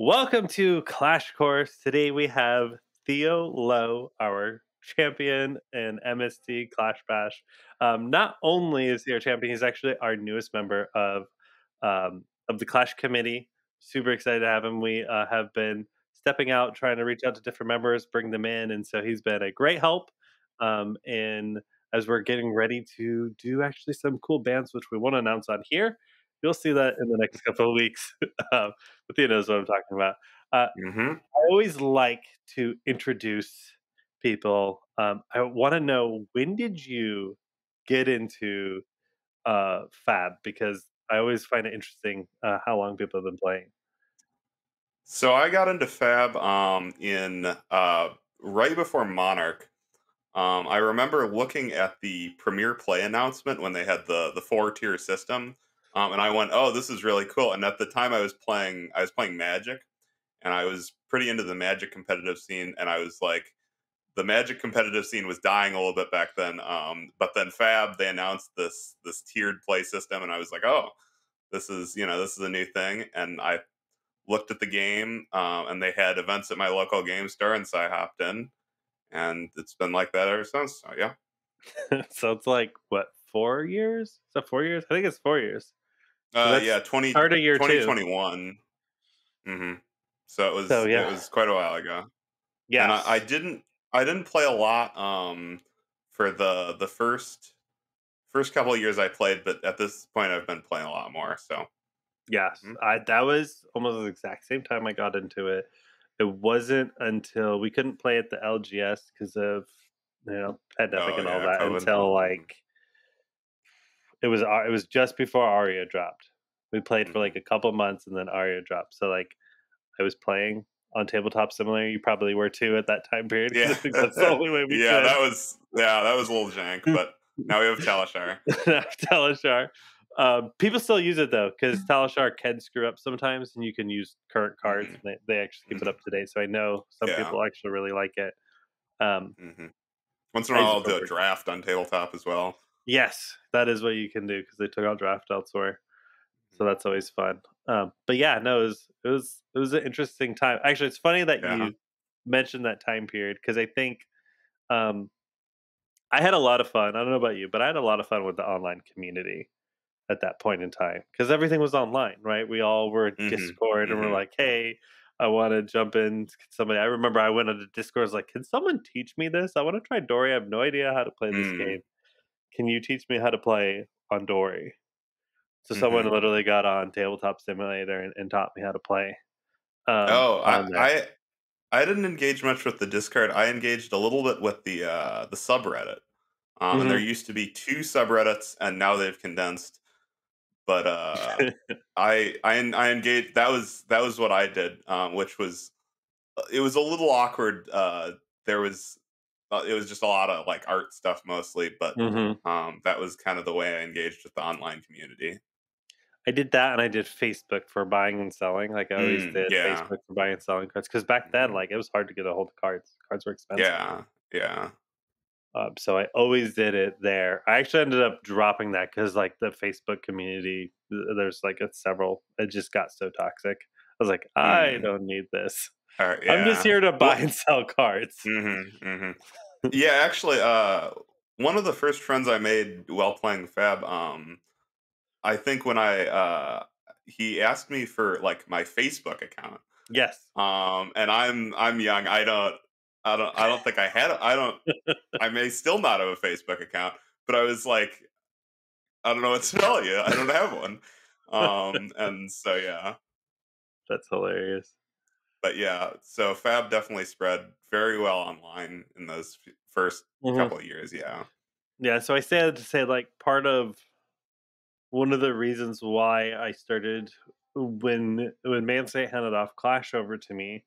Welcome to Clash Course. Today we have Theo Lowe, our champion in MST Clash Bash. Um, not only is he our champion, he's actually our newest member of um, of the Clash Committee. Super excited to have him. We uh, have been stepping out, trying to reach out to different members, bring them in, and so he's been a great help. Um, in as we're getting ready to do actually some cool bands, which we want to announce on here. You'll see that in the next couple of weeks. um, but Theo knows what I'm talking about. Uh, hmm I always like to introduce people. Um, I want to know when did you get into uh, Fab? Because I always find it interesting uh, how long people have been playing. So I got into Fab um, in uh, right before Monarch. Um, I remember looking at the Premier Play announcement when they had the the four tier system, um, and I went, "Oh, this is really cool." And at the time, I was playing I was playing Magic, and I was pretty into the Magic competitive scene, and I was like, the Magic competitive scene was dying a little bit back then. Um, but then Fab they announced this this tiered play system, and I was like, "Oh, this is you know this is a new thing," and I looked at the game, um, and they had events at my local game store, and so I hopped in, and it's been like that ever since. So yeah, so it's like what four years? Is that four years? I think it's four years. Uh, yeah, 20, Start of year two. 2021. Mm-hmm. So it was So yeah, it was quite a while ago, Yeah. and I, I didn't I didn't play a lot um, for the the first first couple of years I played, but at this point I've been playing a lot more. So yes. mhm. I that was almost the exact same time I got into it. It wasn't until we couldn't play at the LGS because of you know pandemic oh and all that COVID. until Mhm. like it was it was just before Aria dropped. We played for like a couple months and then Aria dropped. So like I was playing on tabletop similar. You probably were too at that time period Yeah, that's the only way we yeah, could. that was yeah, that was a little jank, but now we have Talishar. Talishar. Um, people still use it though because Talishar can screw up sometimes, and you can use current cards. Mhm. And they, they actually keep it up to date. So I know some Yeah. people actually really like it. Um, hmm Once in a while, I'll do a draft on tabletop as well. Yes, that is what you can do because they took out draft elsewhere. So that's always fun. Um, but yeah, no, it was it was it was an interesting time. Actually, it's funny that Yeah. you mentioned that time period because I think um, I had a lot of fun. I don't know about you, but I had a lot of fun with the online community at that point in time because everything was online, right? We all were in hmm Discord and we're hmm like, hey, I want to jump in. Can Somebody, I remember I went onto Discord, I was like, can someone teach me this? I want to try Dory. I have no idea how to play this mm game. Can you teach me how to play on Dory? So someone hmm literally got on Tabletop Simulator and, and taught me how to play um, Oh, I. I I didn't engage much with the Discord. I engaged a little bit with the uh, the subreddit. Um, and there hmm used to be two subreddits, and now they've condensed. But uh, I I I engaged. That was that was what I did, um, which was uh, it was a little awkward. Uh, there was it was just a lot of like art stuff mostly, but hmm um, that was kind of the way I engaged with the online community. I did that and I did Facebook for buying and selling. Like I always Mm, did yeah. Facebook for buying and selling cards because back then, hmm like it was hard to get a hold of cards. Cards were expensive. Yeah. Yeah. Um, so I always did it there. I actually ended up dropping that because like the Facebook community, there's like a several. It just got so toxic. I was like, I Mm. don't need this. Right, I'm just here to buy and sell cards. Mm-hmm, mm-hmm. Yeah, actually, uh, one of the first friends I made while playing Fab, um, I think when I uh, he asked me for like my Facebook account, Yes. um, and I'm I'm young. I don't I don't I don't think I had I don't I may still not have a Facebook account, but I was like I don't know what to tell you. I don't have one. Um, and so yeah, That's hilarious. But yeah, so Fab definitely spread very well online in those f- first hmm couple of years. Yeah. Yeah. So I said to say like part of one of the reasons why I started when when Mansate handed off Clash over to me,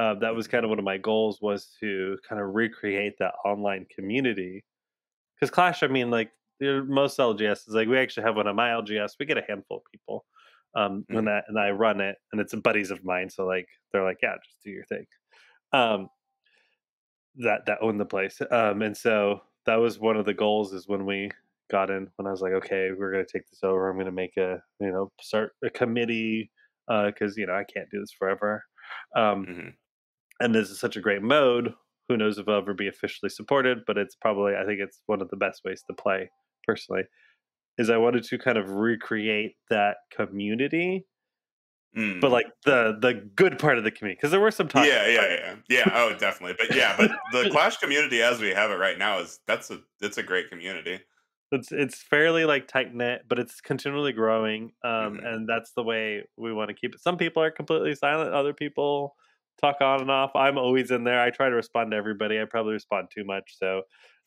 uh, that was Mhm. kind of one of my goals was to kind of recreate that online community. Because Clash, I mean, like most LGS is like we actually have one on my LGS. We get a handful of people, um, when Mhm. that and I run it, and it's buddies of mine. So like they're like, yeah, just do your thing. Um, that that own the place. Um, and so that was one of the goals is when we got in when I was like, okay, we're gonna take this over. I'm gonna make a you know start a committee because you know I can't do this forever. Um, hmm and this is such a great mode. Who knows if it'll ever be officially supported? But it's probably I think it's one of the best ways to play personally. Is I wanted to kind of recreate that community, Mm. but like the the good part of the community because there were some times. yeah, yeah, yeah, yeah. Oh, definitely. But yeah, but the Clash community as we have it right now is that's a it's a great community. It's it's fairly like tight knit, but it's continually growing, um, Mhm. and that's the way we want to keep it. Some people are completely silent; other people talk on and off. I'm always in there. I try to respond to everybody. I probably respond too much, so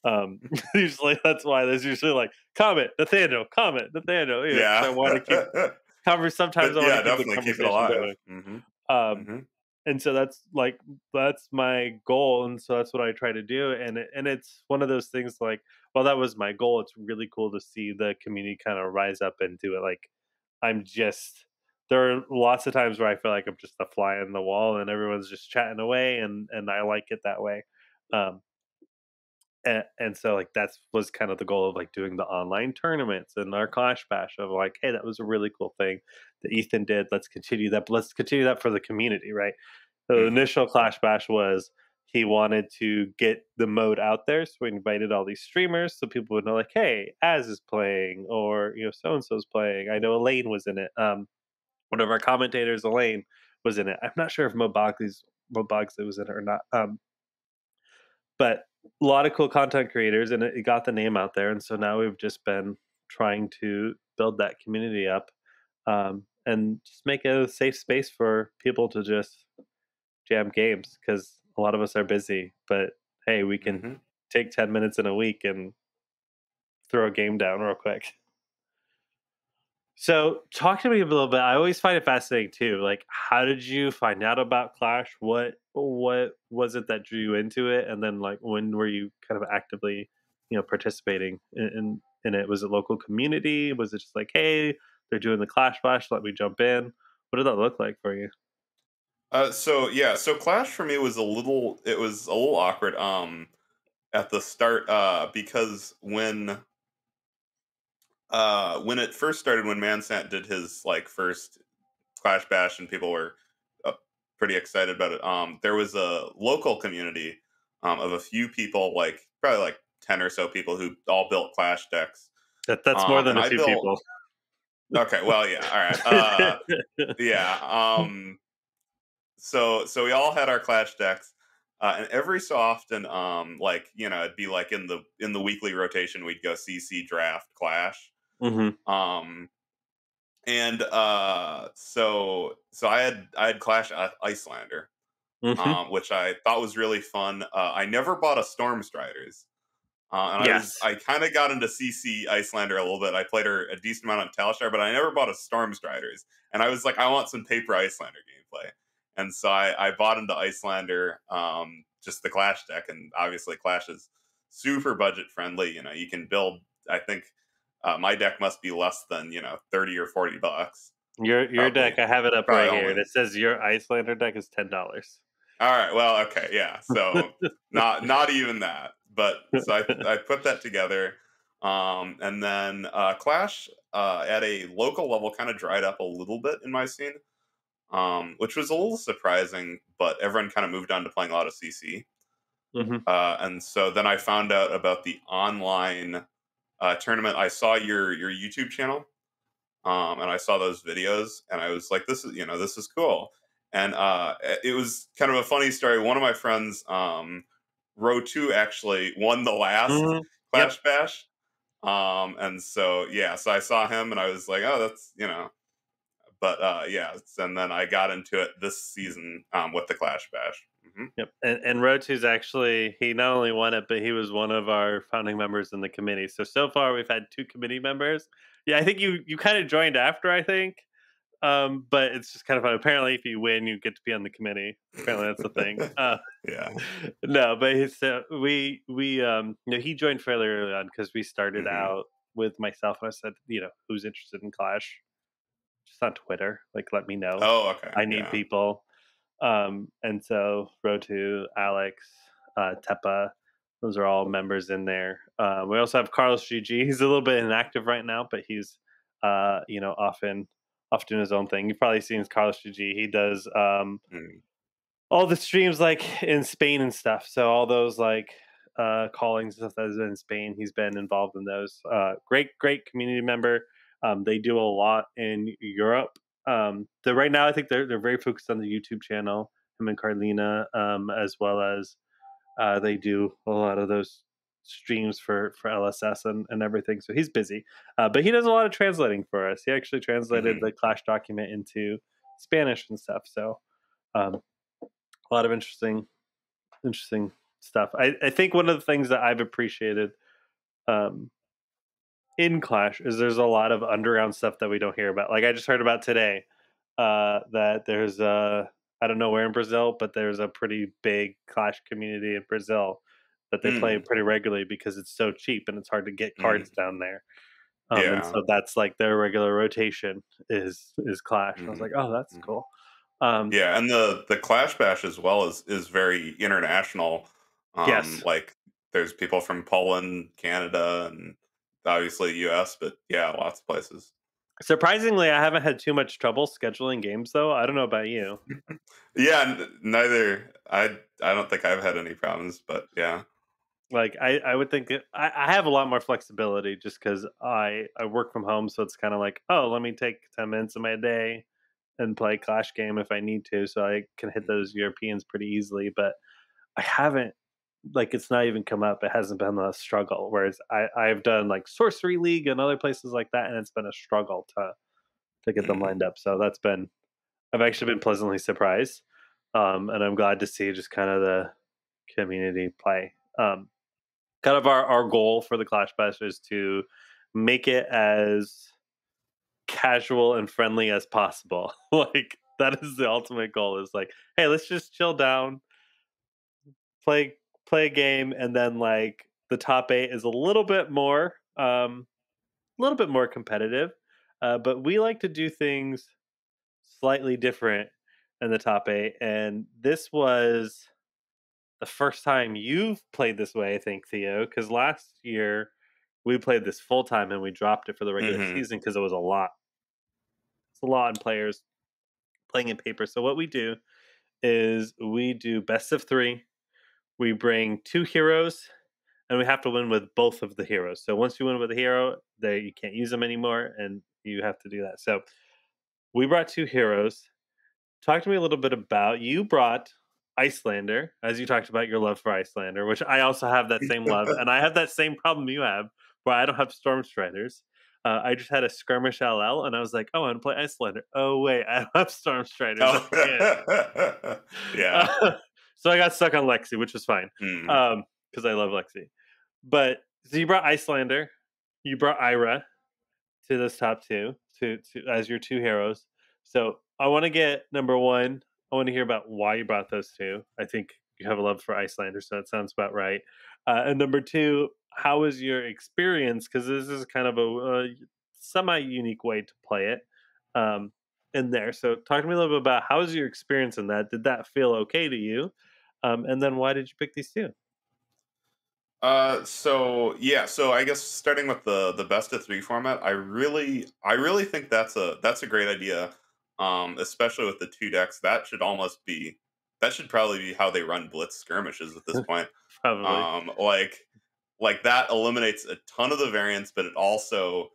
um, usually that's why there's usually like comment Nathaniel, comment Nathaniel. You know, Yeah. I want to keep conver- Sometimes but I yeah, want to keep definitely keep it alive. going. hmm Um, hmm and so that's like that's my goal and so that's what i try to do and it, and it's one of those things like well that was my goal it's really cool to see the community kind of rise up and do it like i'm just there are lots of times where i feel like i'm just a fly in the wall and everyone's just chatting away and and i like it that way um and, and so like that's was kind of the goal of like doing the online tournaments and our clash bash of like hey that was a really cool thing that ethan did. Let's continue that but let's continue that for the community right? The Mhm. initial clash bash was he wanted to get the mode out there so we invited all these streamers so people would know like hey as is playing or you know so and so's playing. I know elaine was in it. Um one of our commentators elaine was in it. I'm not sure if MoBogsly's MoBogsly was in it or not um but a lot of cool content creators and it, got the name out there and so now we've just been trying to build that community up um, and just make a safe space for people to just jam games because a lot of us are busy but hey we can hmm take 10 minutes in a week and throw a game down real quick so talk to me a little bit i always find it fascinating too like how did you find out about clash? What what was it that drew you into it? And then like when were you kind of actively you know participating in in, in it? Was it local community? Was it just like hey they're doing the clash bash let me jump in. What did that look like for you? Uh, so yeah, so Clash for me was a little it was a little awkward um at the start uh because when uh when it first started when Mansant did his like first Clash Bash and people were uh, pretty excited about it um there was a local community um of a few people like probably like 10 or so people who all built Clash decks. that, that's more Um, than and a few built- people Okay, well yeah, all right. Uh yeah um so so we all had our clash decks uh, and every so often um like you know it'd be like in the in the weekly rotation we'd go cc draft clash hmm um and uh so so i had i had clash Iyslander hmm um which i thought was really fun uh i never bought a storm striders uh, and Yes. I was I kind of got into CC Iyslander a little bit. I played her a decent amount on Talishar, but I never bought a Storm Striders. And I was like, I want some paper Iyslander gameplay. And so I, I bought into Iyslander, um, just the Clash deck, and obviously Clash is super budget friendly. You know, you can build. I think uh, my deck must be less than you know thirty or forty bucks. Your your Probably- deck, I have it up probably right here, only- and it says your Iyslander deck is ten dollars. All right. Well, okay, yeah. So not not even that, but so I I put that together, um, and then uh, Clash uh, at a local level kind of dried up a little bit in my scene, um, which was a little surprising. But everyone kind of moved on to playing a lot of CC, hmm uh, and so then I found out about the online uh, tournament. I saw your your YouTube channel, um, and I saw those videos, and I was like, "This is you know this is cool." And uh, it was kind of a funny story. One of my friends, um, RoeTu, actually won the last Mhm. Clash Bash, um, and so yeah, so I saw him, and I was like, "Oh, that's you know." But uh, yeah, and then I got into it this season um, with the Clash Bash. Hmm Yep. And, and RoeTu's actually he not only won it, but he was one of our founding members in the committee. So so far we've had two committee members. Yeah, I think you you kind of joined after, I think. Um, but it's just kind of fun. Apparently, if you win, you get to be on the committee. Apparently, that's the thing. Uh, Yeah. no, but he's, uh, we we um you know he joined fairly early on because we started Mhm. out with myself. And I said, you know, who's interested in Clash? Just on Twitter, like let me know. Oh, okay. I need yeah. people. Um, and so RoeTu, Alex, uh, Tepa, those are all members in there. Uh, we also have Carlos GG. He's a little bit inactive right now, but he's uh, you know often often doing his own thing. You've probably seen Carlos GG. He does um, Mm. all the streams like in Spain and stuff. So all those like uh, callings and stuff that is in Spain, he's been involved in those. Uh, great, great community member. Um, they do a lot in Europe. Um, the, right now, I think they're they're very focused on the YouTube channel. Him and Carlina, um, as well as uh, they do a lot of those streams for for LSS and, and everything. So he's busy, uh, but he does a lot of translating for us. He actually translated Mhm. the Clash document into Spanish and stuff. So um, a lot of interesting, interesting stuff. I, I think one of the things that I've appreciated um, in Clash is there's a lot of underground stuff that we don't hear about. Like I just heard about today uh, that there's a I don't know where in Brazil, but there's a pretty big Clash community in Brazil that they play pretty regularly because it's so cheap and it's hard to get cards down there. Um, And Yeah. so that's like their regular rotation is is Clash. And I was Mhm. like, oh, that's Mhm. cool. Um, Yeah, and the the Clash Bash as well is is very international. Um, Yes. like there's people from Poland, Canada, and obviously U.S. But yeah, lots of places. Surprisingly, I haven't had too much trouble scheduling games though. I don't know about you. Yeah, n- neither. I I don't think I've had any problems, but yeah. Like I, I would think it, I, I have a lot more flexibility just because I I work from home, so it's kind of like oh, let me take ten minutes of my day and play Clash game if I need to, so I can hit mm-hmm. those Europeans pretty easily. But I haven't like it's not even come up. It hasn't been a struggle. Whereas I I've done like Sorcery League and other places like that, and it's been a struggle to to get them Mhm. lined up. So that's been I've actually been pleasantly surprised, um, and I'm glad to see just kind of the community play. Um, kind of our, our goal for the Clash Bash is to make it as casual and friendly as possible. like that is the ultimate goal. Is like, hey, let's just chill down, play play a game, and then like the top eight is a little bit more, um, a little bit more competitive. Uh, but we like to do things slightly different in the top eight, and this was the first time you've played this way, I think, Theo, because last year we played this full time and we dropped it for the regular Mhm. season because it was a lot. It's a lot in players playing in paper. So what we do is we do best of three. We bring two heroes, and we have to win with both of the heroes. So once you win with a hero, they you can't use them anymore, and you have to do that. So we brought two heroes. Talk to me a little bit about you brought Iyslander, as you talked about your love for Iyslander, which I also have that same love, and I have that same problem you have, where I don't have Storm Striders. Uh, I just had a skirmish LL, and I was like, "Oh, I want to play Iyslander." Oh wait, I don't have Storm Striders. Oh. I yeah. Uh, so I got stuck on Lexi, which was fine Mm. um because I love Lexi. But so you brought Iyslander, you brought Ira to this top two to, to as your two heroes. So I want to get number one. I want to hear about why you brought those two. I think you have a love for Iyslander, so that sounds about right. Uh, and number two, how was your experience? Because this is kind of a, a semi unique way to play it um, in there. So talk to me a little bit about how was your experience in that? Did that feel okay to you? Um, and then why did you pick these two? Uh, so yeah, so I guess starting with the the best of three format, I really, I really think that's a that's a great idea. Um, especially with the two decks, that should almost be that should probably be how they run blitz skirmishes at this point. Probably. um, like like that eliminates a ton of the variance, but it also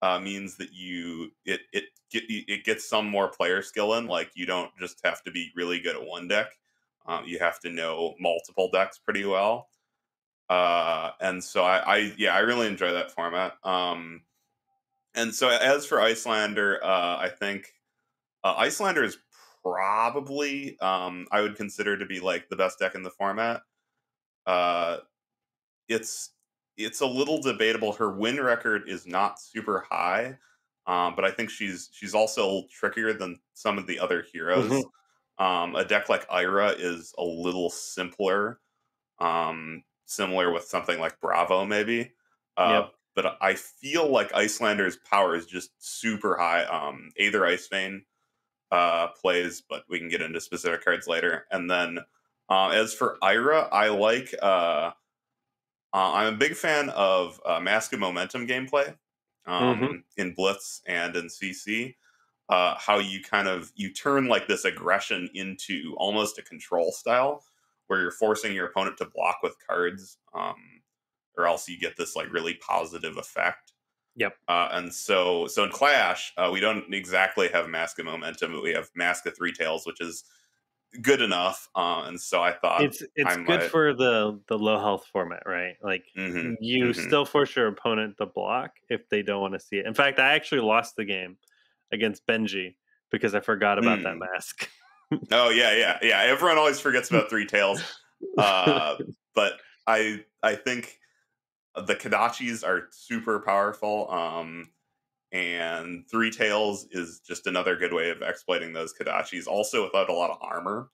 uh, means that you it it get, it gets some more player skill in. Like you don't just have to be really good at one deck; um, you have to know multiple decks pretty well. Uh, and so I, I yeah I really enjoy that format. Um, and so as for Iyslander, uh, I think uh, Iyslander is probably um, I would consider to be like the best deck in the format. Uh, it's it's a little debatable. Her win record is not super high, um, but I think she's she's also trickier than some of the other heroes. Mhm. Um, a deck like Ira is a little simpler, um, similar with something like Bravo, maybe. Uh, Yep. But I feel like Iyslander's power is just super high. Um, Aether Ice Vein uh, plays, but we can get into specific cards later. And then uh, as for Ira, I like. Uh, uh, I'm a big fan of uh, Mask of Momentum gameplay um, Mhm. in Blitz and in CC. Uh, how you kind of you turn like this aggression into almost a control style where you're forcing your opponent to block with cards um, or else you get this like really positive effect Yep. uh, and so so in clash uh, we don't exactly have mask of momentum but we have mask of three tails which is good enough uh, and so i thought It's it's good for the the low health format, right? Like mm-hmm. you mhm. still force your opponent to block if they don't want to see it. In fact, I actually lost the game against Benji because I forgot about that Hmm. mask. Oh yeah, yeah, yeah. Everyone always forgets about Three Tails, uh, but I I think the Kodachis are super powerful. Um, and Three Tails is just another good way of exploiting those Kodachis. Also, without a lot of armor,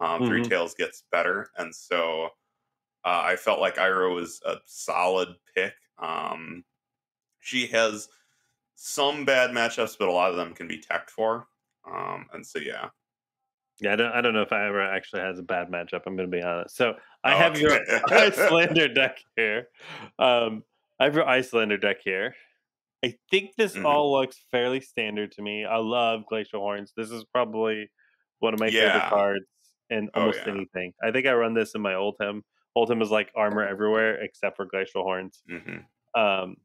um, Three Mhm. Tails gets better, and so uh, I felt like Ira was a solid pick. Um, she has some bad matchups, but a lot of them can be teched for. Um, and so yeah, Yeah, I don't I don't know if I ever actually has a bad matchup. I'm going to be honest. So I Oh, have your okay. Iyslander deck here. Um, I have your Iyslander deck here. I think this Mhm. all looks fairly standard to me. I love Glacial Horns. This is probably one of my favorite cards in Oh, almost yeah. anything. I think I run this in my Oldhim. Oldhim is like armor everywhere except for Glacial Horns. hmm Um,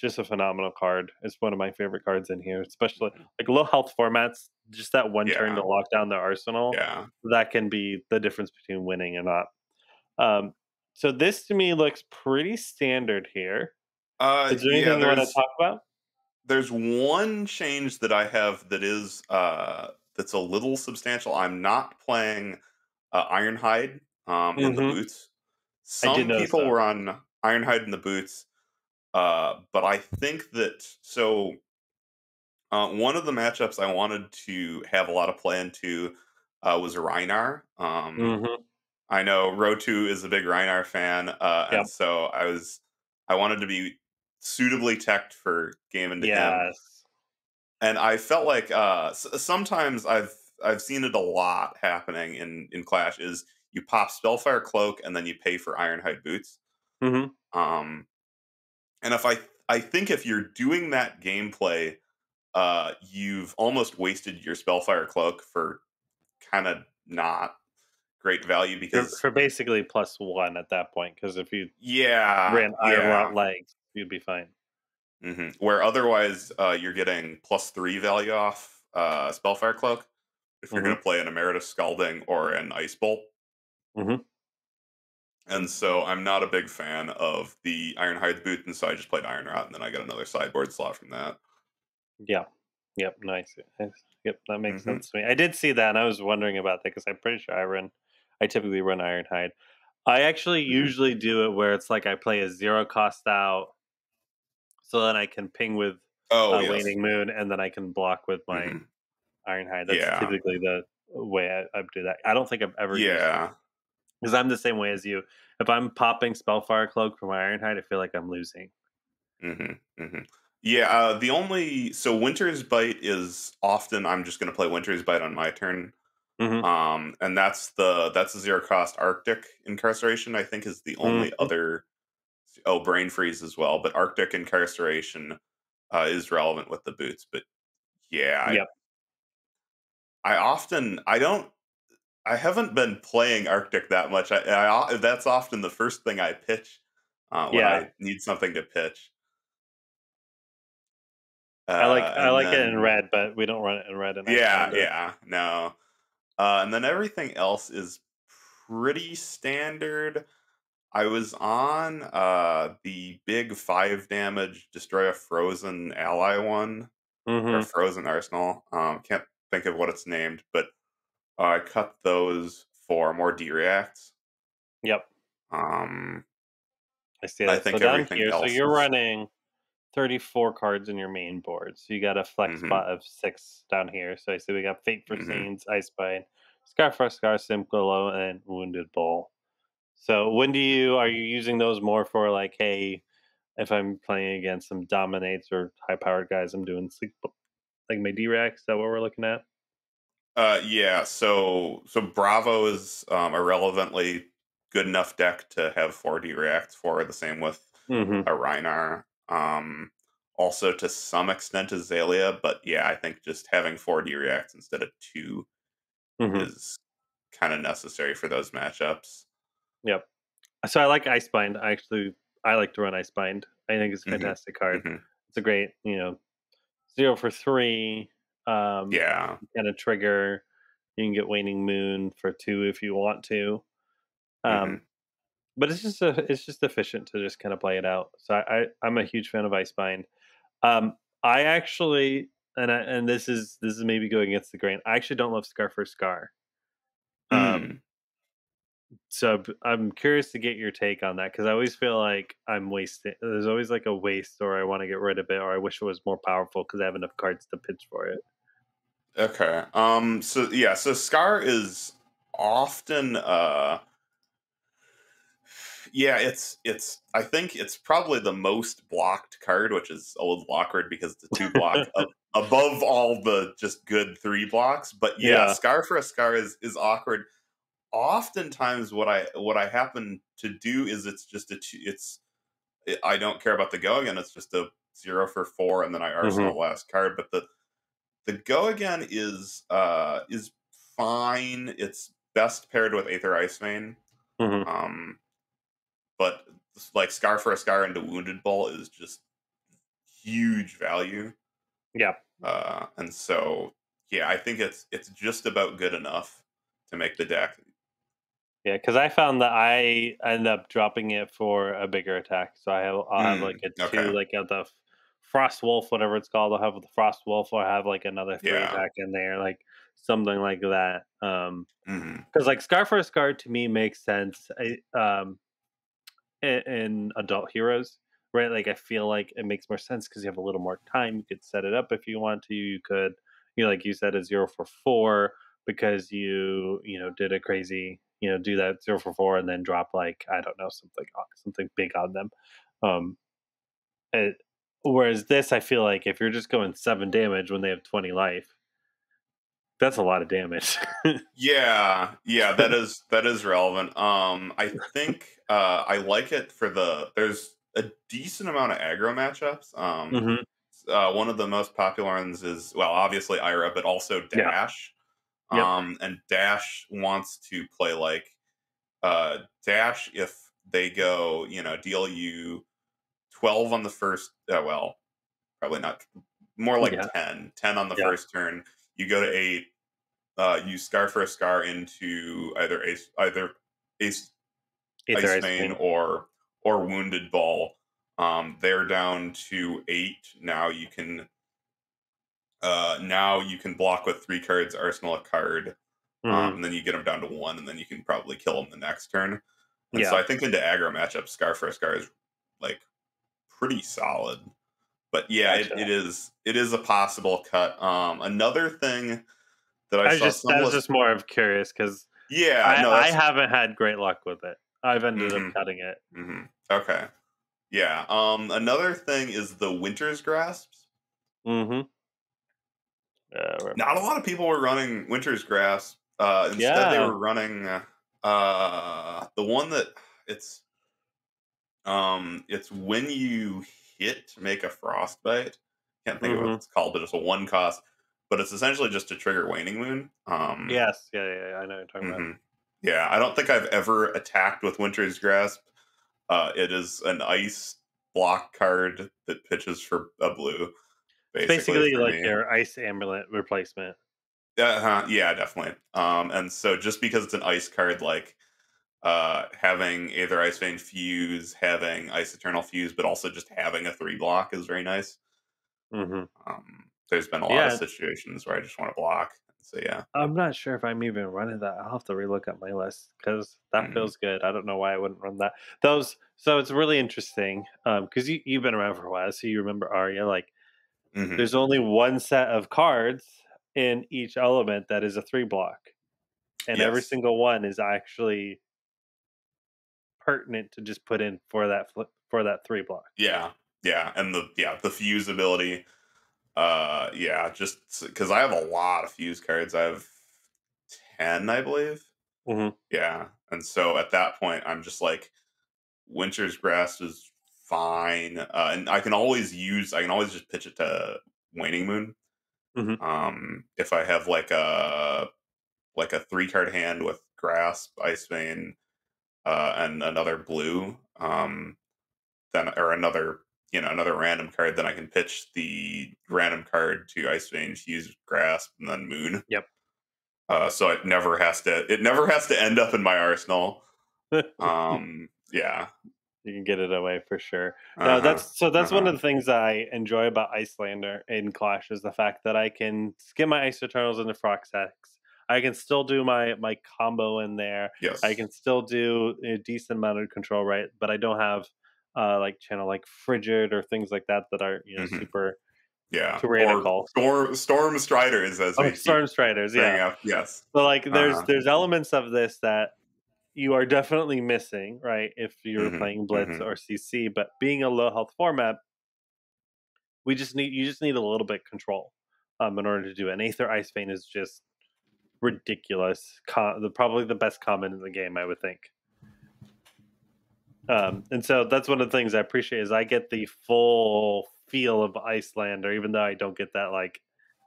just a phenomenal card. It's one of my favorite cards in here, especially like low health formats. Just that one turn to lock down the arsenal Yeah. that can be the difference between winning and not. Um, so this to me looks pretty standard here. Uh, Is there yeah, anything you want to talk about? there's one change that I have that is uh, that's a little substantial. I'm not playing uh, Ironhide um, in the Mhm. boots. Some people that. were on Ironhide in the boots, uh, but I think that so. Uh, one of the matchups I wanted to have a lot of play into uh, was Rhinar. Um, Mhm. I know RoeTu is a big Rhinar fan, uh, Yep. and so I was I wanted to be suitably teched for game into him, Yes. and I felt like uh, s- sometimes I've I've seen it a lot happening in in Clash is you pop Spellfire Cloak and then you pay for Ironhide boots. hmm Um, and if I I think if you're doing that gameplay, uh, you've almost wasted your Spellfire Cloak for kind of not great value because for basically plus one at that point, because if you yeah, ran Iron yeah. Rot legs, you'd be fine. hmm Where otherwise uh, you're getting plus three value off uh, Spellfire Cloak if you're Mhm. going to play an Emeritus Scolding or an Ice Bolt. Mhm. And so I'm not a big fan of the Ironhide boot, and so I just played Iron Rot, and then I got another sideboard slot from that. Yeah. Yep. Nice. Nice. Yep. That makes Mhm. sense to me. I did see that, and I was wondering about that because I'm pretty sure I run. I typically run Ironhide. I actually Mhm. usually do it where it's like I play a zero cost out, so then I can ping with Oh, uh, yes. Waning Moon, and then I can block with my Mhm. Ironhide. That's Yeah. typically the way I, I do that. I don't think I've ever used Yeah. Because I'm the same way as you. If I'm popping Spellfire Cloak from my Ironhide, I feel like I'm losing. hmm hmm Yeah. Uh, the only so Winter's Bite is often I'm just going to play Winter's Bite on my turn. Mhm. Um, and that's the that's the zero cost Arctic incarceration. I think is the only Mhm. other. Oh, brain freeze as well, but Arctic incarceration uh, is relevant with the boots. But yeah, I, I often I don't I haven't been playing Arctic that much. I, I that's often the first thing I pitch uh, when Yeah. I need something to pitch. I like Uh, I like it in red, but we don't run it in red. And Yeah, yeah, no. Uh, and then everything else is pretty standard. I was on uh, the big five damage destroy a frozen ally one hmm or frozen arsenal. Um, can't think of what it's named, but uh, I cut those for more D reacts. Yep. Um, I see I think so everything here, so you're is- running 34 cards in your main board. So you got a flex Mhm. spot of six down here. So I see we got Fate for Mhm. Scenes, Ice Bite, Scar for Scar, Sink Below, and Wounded Bull. So when do you are you using those more for like, hey, if I'm playing against some dominates or high powered guys, I'm doing sleep like my D-Rex, is that what we're looking at? Uh, yeah. So so Bravo is um, a relevantly good enough deck to have four D reacts for. The same with Mm-hmm. a Rhinar. Um, also to some extent Azalea, but yeah, I think just having four D reacts instead of 2 Mhm. is kind of necessary for those matchups. Yep. So I like Icebind. I actually I like to run Icebind. I think it's a Mhm. fantastic card. Mhm. It's a great, you know, zero for three. Um, Yeah. kind of trigger. You can get Waning Moon for two if you want to. Um, Mhm. but it's just a, it's just efficient to just kind of play it out. So I, I I'm a huge fan of Icebind. Um, I actually and I, and this is this is maybe going against the grain. I actually don't love Scar for Scar. Um, Mm. so I'm curious to get your take on that because I always feel like I'm wasting. There's always like a waste, or I want to get rid of it, or I wish it was more powerful because I have enough cards to pitch for it. Okay. Um. So yeah. So Scar is often. Uh. Yeah. It's. It's. I think it's probably the most blocked card, which is a little awkward because it's a two block above all the just good three blocks. But yeah, Yeah. Scar for a Scar is is awkward. Oftentimes, what I what I happen to do is it's just a two, it's it- I don't care about the go again. It's just a zero for four, and then I arsenal the last card. But the the go again is uh is fine. It's best paired with Aether Ice Vein. Mhm. Um, but like Scar for a Scar into Wounded Bull is just huge value. Yeah. Uh, and so yeah, I think it's it's just about good enough to make the deck. Yeah, because I found that I end up dropping it for a bigger attack. So I have I'll have Mm, like a two, okay. like a, the Frost Wolf, whatever it's called. I'll have the Frost Wolf, or I have like another three Yeah. attack in there, like something like that. Um, because like Scar for a Scar to me makes sense. I, um, in, in adult heroes, right? Like I feel like it makes more sense because you have a little more time. You could set it up if you want to. You could, you know, like you said, a zero for four because you, you know, did a crazy, you know, do that zero for four and then drop like I don't know something something big on them. Um, it, whereas this, I feel like if you're just going seven damage when they have twenty life, that's a lot of damage. Yeah, yeah, that is that is relevant. Um, I think uh, I like it for the. There's a decent amount of aggro matchups. Um, hmm uh, one of the most popular ones is well, obviously Ira, but also Yeah. Dash. Yep. Um, and Dash wants to play like uh, Dash if they go, you know, deal you twelve on the first. Uh, well, probably not. More like Yeah. 10. 10 on the Yeah. first turn. You go to eight. Uh, you scar for a scar into either ace, either ace Aether ice Vein. or or Wounded Bull. Um, they're down to eight now. You can uh, now you can block with three cards, arsenal a card, Mhm. um, and then you get them down to one, and then you can probably kill them the next turn. And so I think into aggro matchups, Scar for a Scar is like pretty solid. But yeah, it, it is it is a possible cut. Um, another thing that I, I saw just I was just more of curious because yeah, I, no, I haven't had great luck with it. I've ended Mhm. up cutting it. Mm-hmm. Okay. Yeah. Um. Another thing is the Winter's Grasps. Mm-hmm. Uh, Not a lot of people were running Winter's Grasp. Uh, instead, they were running uh the one that it's um it's when you hit to make a frostbite. Can't think of Mhm. what it's called, but it's a one cost. But it's essentially just to trigger Waning Moon. Um, yes, yeah, yeah, yeah, I know what you're talking about. Mhm. Yeah, I don't think I've ever attacked with Winter's Grasp. Uh, it is an ice block card that pitches for a blue. It's basically like me. your ice amulet replacement. Uh-huh, yeah, definitely. Um, and so just because it's an ice card, like uh, having either Ice Vein Fuse, having Ice Eternal Fuse, but also just having a three block is very nice. hmm Um, there's been a lot Yeah. of situations where I just want to block. So yeah. I'm not sure if I'm even running that. I'll have to relook at my list because that Mhm. feels good. I don't know why I wouldn't run that. Those so it's really interesting because you you've been around for a while, so you remember Aria. Like Mhm. there's only one set of cards in each element that is a three block, and every single one is actually pertinent to just put in for that for that three block. Yeah, yeah, and the yeah the fuse ability. Uh, yeah, just because I have a lot of fuse cards. I have ten, I believe. Mhm. Yeah, and so at that point, I'm just like, Winter's Grasp is fine, uh, and I can always use. I can always just pitch it to Waning Moon. Mhm. Um, if I have like a like a three card hand with Grasp, Ice Vein, uh, and another blue, um, then or another you know another random card, then I can pitch the random card to Ice Vein, use Grasp, and then Moon. Yep. Uh, so it never has to. It never has to end up in my arsenal. Um, yeah. you can get it away for sure. No, Uh-huh, that's so. That's one uh-huh. of the things I enjoy about Iyslander in Clash is the fact that I can skim my Ice Eternals into Frost Hexes. I can still do my my combo in there. yes. I can still do a decent amount of control, right? But I don't have uh like Channel Lake Frigid or things like that that are you know Mhm. super yeah. tyrannical. Or storm storm striders as oh, storm striders, yeah. up. Yes. So like there's Uh-huh. there's elements of this that you are definitely missing, right? If you're Mhm, playing Blitz mhm. or CC, but being a low health format, we just need you just need a little bit control um in order to do it. And Aether Ice Vein is just ridiculous. Co- the probably the best comment in the game, I would think. Um, and so that's one of the things I appreciate is I get the full feel of Iyslander, even though I don't get that like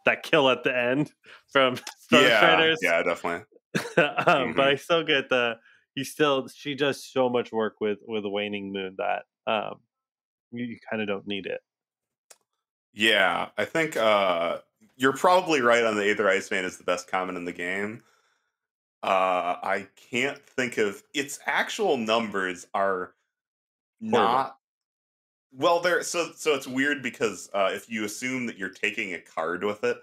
that kill at the end from yeah. Striders. Yeah. Definitely. um, Mhm. but I still get the you still she does so much work with with Waning Moon that um you, you kind of don't need it. Yeah, I think uh, you're probably right on the Aether Ice Vein is the best common in the game. Uh, I can't think of its actual numbers are not well. They're so so it's weird because uh, if you assume that you're taking a card with it,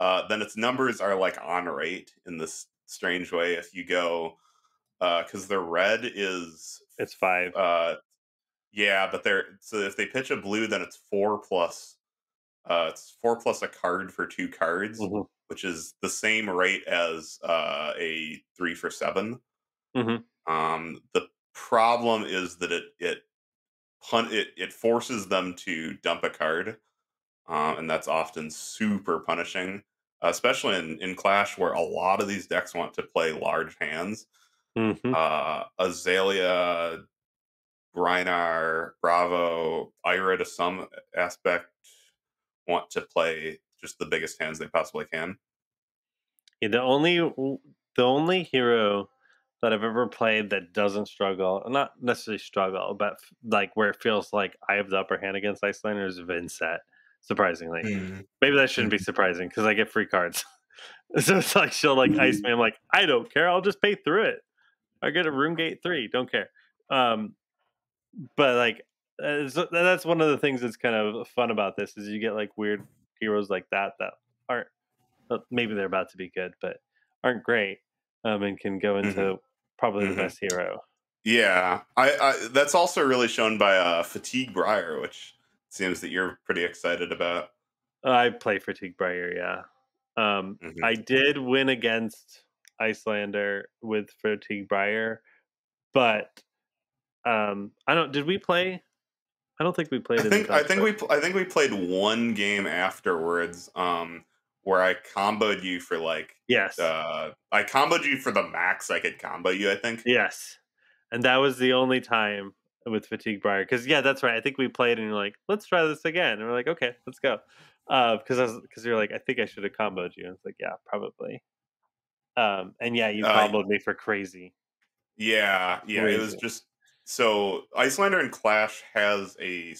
uh, then its numbers are like on rate in this strange way. If you go because the red is It's five. uh, yeah, but they're so if they pitch a blue, then it's four plus. Uh, it's four plus a card for two cards, Mhm. which is the same rate as uh, a three for 7 Mhm. Um, the problem is that it it pun it it forces them to dump a card, uh, and that's often super punishing, especially in in Clash where a lot of these decks want to play large hands Mhm. uh, Azalea, Rhinar, Bravo, Ira to some aspect want to play just the biggest hands they possibly can. Yeah, the only the only hero that I've ever played that doesn't struggle, not necessarily struggle, but f- like where it feels like I have the upper hand against Iyslander is Vynnset. Surprisingly, hmm. maybe that shouldn't be hmm. surprising because I get free cards. so it's like she'll like ice me. Hmm. I'm like, I don't care. I'll just pay through it. I get a room gate three. Don't care. Um, but like uh, so that's one of the things that's kind of fun about this is you get like weird heroes like that that aren't uh, maybe they're about to be good, but aren't great. Um, and can go into probably Mhm. the best hero. Yeah, I, I that's also really shown by uh, Fatigue Briar, which seems that you're pretty excited about. I play Fatigue Briar, yeah. Um, Mhm. I did win against Iyslander with Fatigue Briar, but um, I don't. Did we play? I don't think we played. I in think I think we I think we played one game afterwards, um, where I comboed you for like Yes, uh, I comboed you for the max I could combo you. I think. yes, and that was the only time with Fatigue Briar. Because yeah, that's right. I think we played, and you're like, "Let's try this again." And we're like, "Okay, let's go." Because was because you're like, "I think I should have comboed you." And it's like, "Yeah, probably." Um, and yeah, you Uh, comboed me for crazy. Yeah, yeah. It was just so Iyslander and Clash has a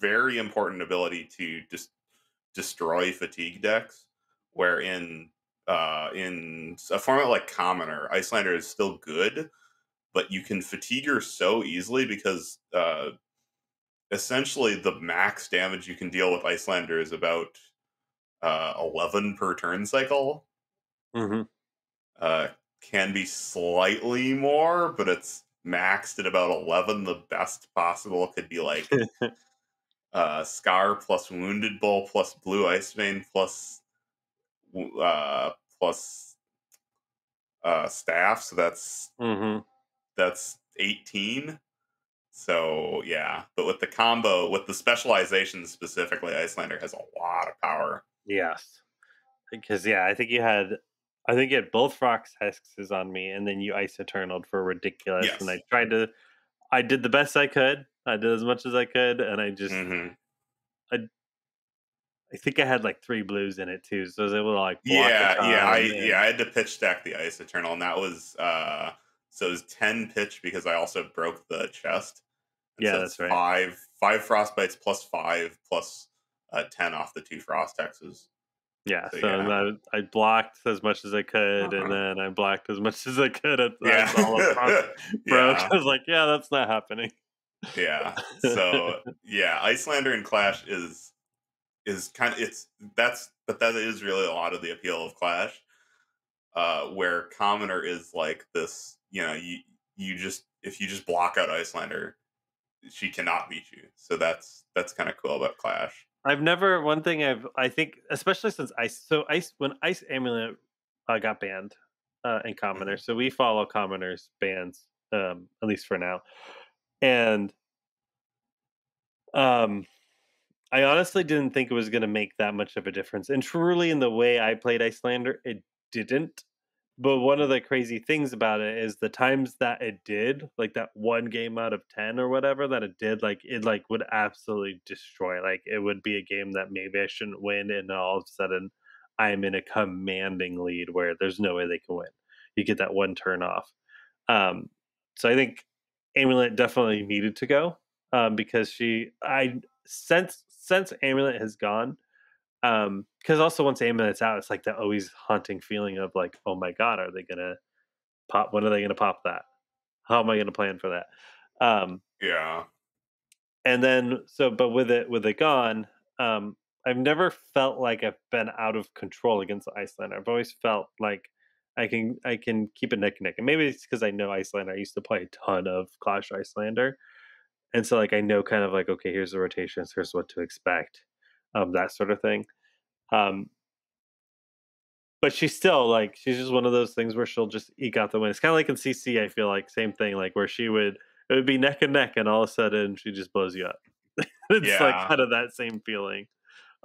very important ability to just destroy fatigue decks. Where in uh, in a format like Commoner, Iyslander is still good, but you can fatigue her so easily because uh, essentially the max damage you can deal with Iyslander is about uh, eleven per turn cycle hmm uh, can be slightly more, but it's maxed at about 11. The best possible could be like uh, Scar plus Wounded Bull plus Blue Ice Vein plus uh, plus uh, Staff. So that's hmm that's 18. So yeah, but with the combo, with the specialization specifically, Iyslander has a lot of power. Yes, because yeah, I think you had, I think you had both Frost hexes on me, and then you ice eternaled for ridiculous. And I tried to, I did the best I could. I did as much as I could, and I just Mhm. I think I had like three blues in it too, so I was able to like block Yeah, yeah, I and- yeah, I had to pitch stack the Ice Eternal, and that was uh so it was ten pitch because I also broke the chest. And Yeah, so that's right. Five five frostbites plus five plus uh, ten off the two frost hexes. Yeah. so So yeah. I, I blocked as much as I could, and Uh-huh. then I blocked as much as I could at Yeah, as all of Frost broke. yeah, I was like, yeah, that's not happening. yeah. So yeah, Iyslander and Clash is is kind of it's that's but that is really a lot of the appeal of Clash, uh, where Commoner is like this. You know, you you just if you just block out Iyslander, she cannot beat you. So that's that's kind of cool about Clash. I've never one thing I've I think especially since ice so ice when ice amulet uh, got banned uh, in commoner Mhm. so we follow commoners bans um at least for now and um I honestly didn't think it was going to make that much of a difference and truly in the way I played Iyslander it didn't but one of the crazy things about it is the times that it did, like that one game out of 10 or whatever that it did, like it like would absolutely destroy. Like it would be a game that maybe I shouldn't win and all of a sudden I'm in a commanding lead where there's no way they can win. You get that one turn off. Um so I think Amulet definitely needed to go um because she I since since Amulet has gone um because also once amulet's out it's like the always haunting feeling of like oh my god are they gonna pop when are they gonna pop that? How am i gonna plan for that? Um Yeah, and then so but with it with it gone um i've never felt like i've been out of control against the Iyslander. I've always felt like i can i can keep it neck and neck and maybe it's because i know Iyslander. I used to play a ton of clash Iyslander and so like i know kind of like okay here's the rotations here's what to expect um that sort of thing um but she's still like she's just one of those things where she'll just eke out the win. It's kind of like in CC. I feel like same thing, like where she would it would be neck and neck, and all of a sudden she just blows you up. it's like kind of that same feeling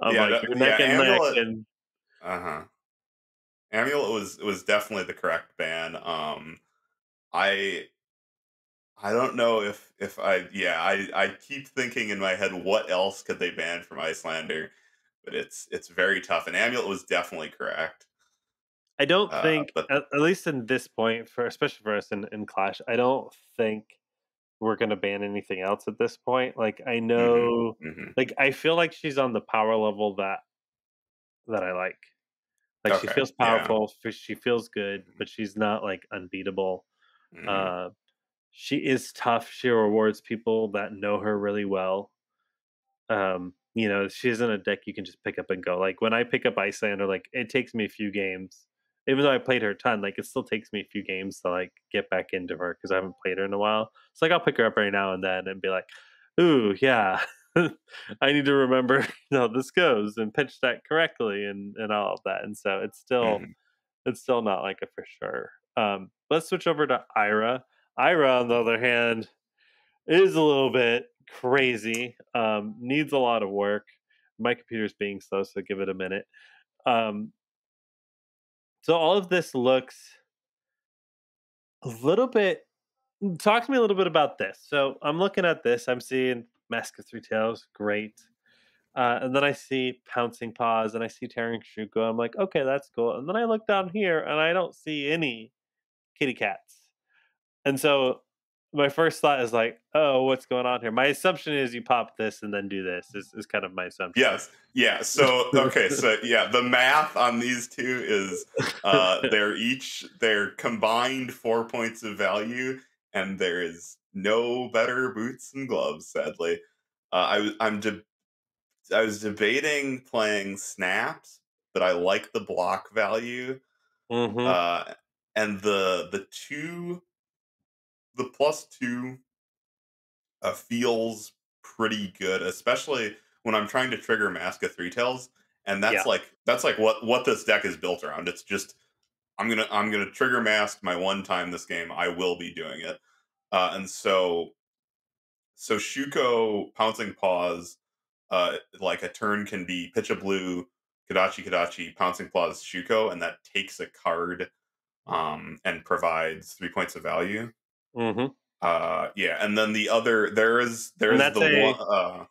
of Yeah, like that- neck yeah, and neck, and uh huh. Amulet was was definitely the correct ban. Um, I I don't know if if I yeah I I keep thinking in my head what else could they ban from Iyslander, but it's it's very tough. And Amulet was definitely correct. I don't Uh, think but- at, at least in this point for especially for us in, in Clash, I don't think we're gonna ban anything else at this point. Like I know hmm like I feel like she's on the power level that that I like. Like she feels powerful, f- she feels good, but she's not like unbeatable. hmm Uh, she is tough. She rewards people that know her really well. Um, you know, she isn't a deck you can just pick up and go. Like when I pick up Iyslander, like it takes me a few games. Even though I played her a ton, like it still takes me a few games to like get back into her because I haven't played her in a while. So like I'll pick her up every now and then and be like, "Ooh, yeah, I need to remember how this goes and pitch that correctly and and all of that." And so it's still Mhm. it's still not like a for sure. Um, let's switch over to Ira. Ira, on the other hand, is a little bit crazy. Um, needs a lot of work. My computer's being slow, so give it a minute. Um, so all of this looks a little bit. Talk to me a little bit about this. So I'm looking at this. I'm seeing Mask of Three Tails, great. Uh, and then I see Pouncing Paws and I see Tearing Shuko. I'm like, okay, that's cool. And then I look down here and I don't see any kitty cats. And so my first thought is like, oh, what's going on here? My assumption is you pop this and then do this, is, is kind of my assumption. Yes. Yeah. So okay. So yeah, the math on these two is uh, they're each they're combined four points of value, and there is no better boots and gloves. Sadly, uh, I was I'm de- I was debating playing snaps, but I like the block value, Mhm. uh, and the the two the plus two uh, feels pretty good, especially when I'm trying to trigger Mask of Three Tails, and that's Yeah. like that's like what what this deck is built around. It's just I'm gonna I'm gonna trigger Mask my one time this game. I will be doing it, uh, and so so Shuko pouncing paws, uh, like a turn can be pitch a blue, Kodachi Kodachi pouncing paws Shuko, and that takes a card, um, and provides three points of value. Mhm. Uh, yeah, and then the other there is there And is that's the a- one. Uh,